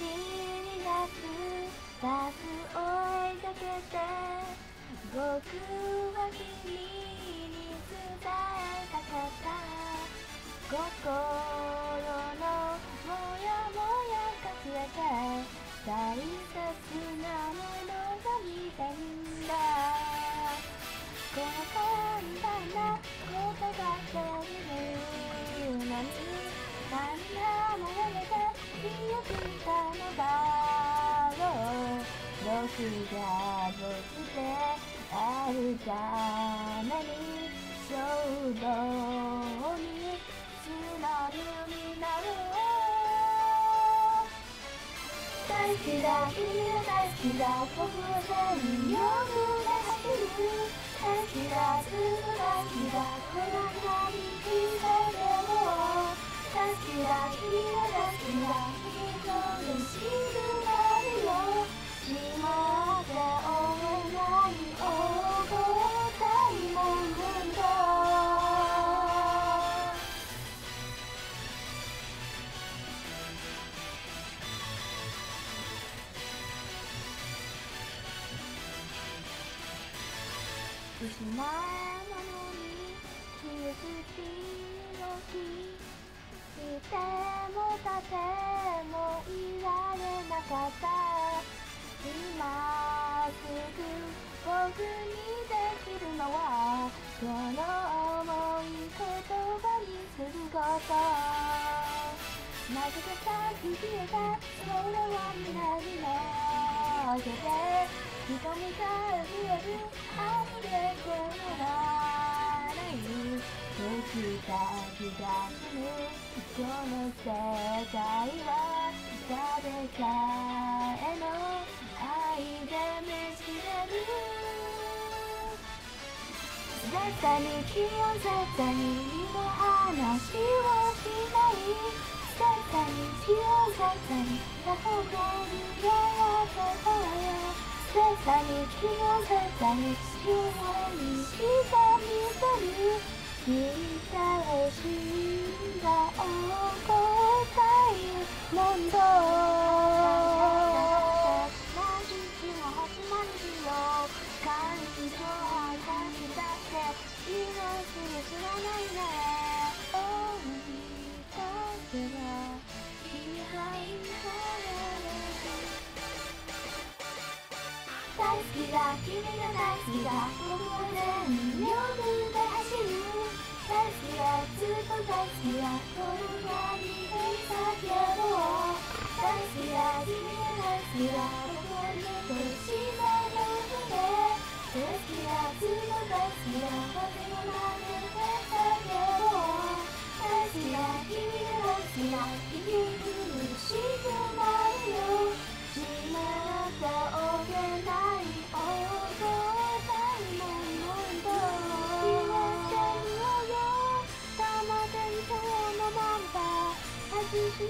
に出すバス追いかけて僕は君に伝えたかった。心が僕である。ために衝動につなぐになろう大好きだ。君が大好きだ。僕は全力で走る大好きだ。ずっと大好きだ。失うものに気づきをきいても立てもいられなかった今すぐ僕にできるのはこの想い言葉にすることなぜかさっき消えたそれは未来の明けて瞳が増えるこの世界は誰かへの愛で満ちてる絶対に気を絶対にの話をしない絶対に気を絶対に他方にやってたよ絶対に気を絶対に夢にしてみてる大好きだ。君が大好きだ。僕は全力で走る。大好きだずっと大好きだこの場にいたけど大好きだ君が大好きだ